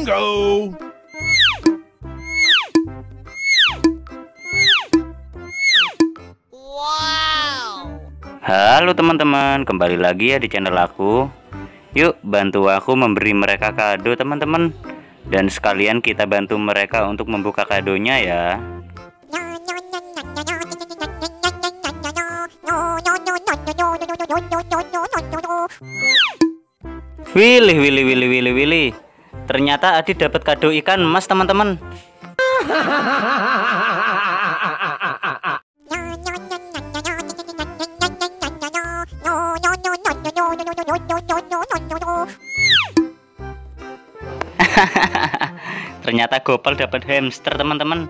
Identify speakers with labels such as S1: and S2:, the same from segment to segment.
S1: Bingo!
S2: Halo teman-teman, kembali lagi ya di channel aku. Yuk bantu aku memberi mereka kado teman-teman. Dan sekalian kita bantu mereka untuk membuka kadonya ya. Wilih, wilih, wilih, wilih, wilih. Ternyata Adi dapat kado ikan emas teman-teman. Ternyata Gopal dapat hamster teman-teman.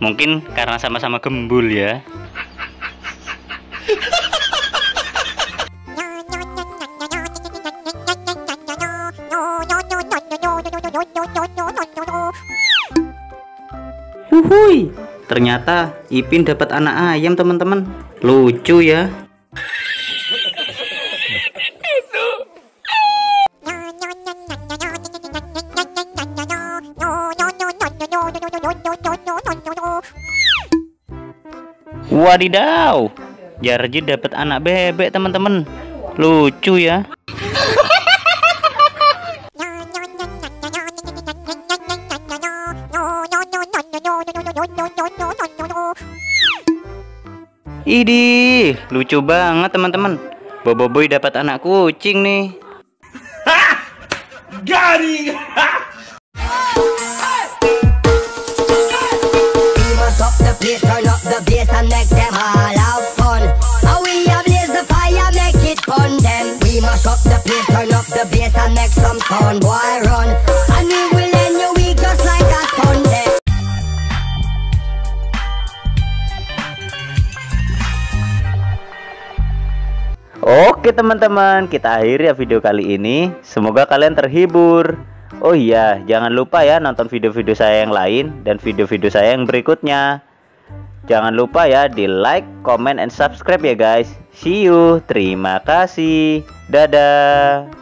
S2: Mungkin karena sama-sama gembul ya. Wuhui, ternyata Ipin dapat anak ayam teman-teman. Lucu ya. Wadidaw, Jarji dapat anak bebek teman-teman. Lucu ya. Idih, lucu banget teman-teman. Boboiboy dapat anak kucing nih.
S1: Got
S3: We must up the place, turn up the bass and make them all have
S2: Oke teman-teman, kita akhiri ya video kali ini. Semoga kalian terhibur. Oh iya, jangan lupa ya nonton video-video saya yang lain dan video-video saya yang berikutnya. Jangan lupa ya di like, comment, and subscribe ya guys. See you. Terima kasih. Dadah.